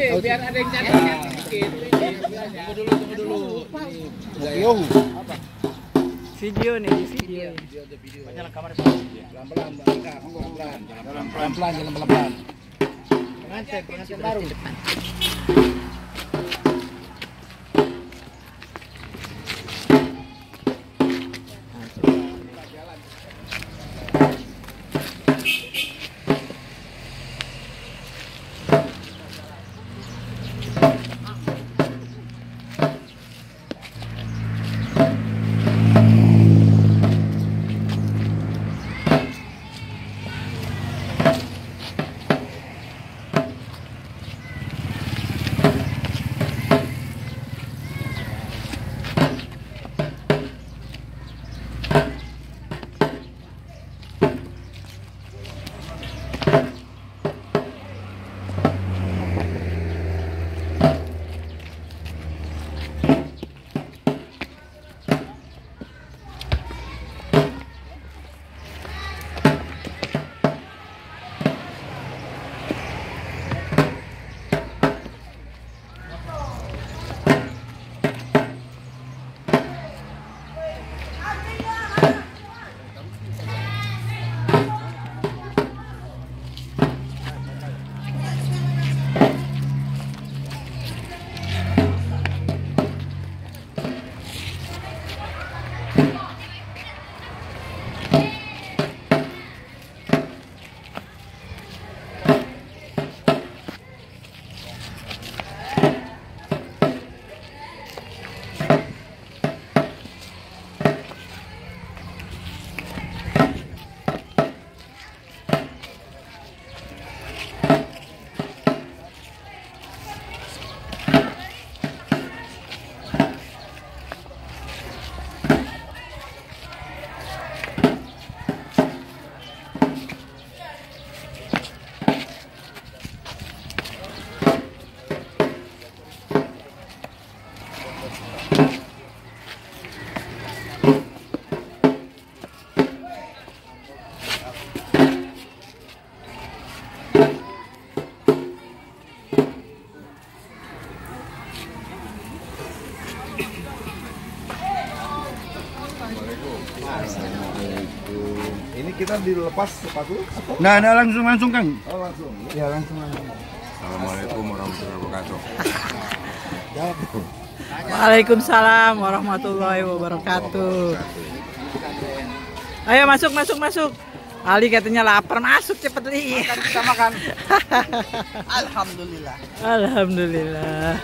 biar ada yang catat dikit. Tunggu dulu, tunggu dulu. Video. Video nih, video. Pelan-pelan, pelan-pelan, pelan-pelan, jalan pelan-pelan. Pengantin, pengantin baru. Ini kita dilepas sepatu? Nah, nah langsung langsung Kang. Oh langsung. Ya langsung langsung. Assalamualaikum warahmatullahi wabarakatuh. Waalaikumsalam warahmatullahi wabarakatuh. Ayo masuk masuk masuk. Ali katanya lapar masuk cepet li. Kita makan. Alhamdulillah.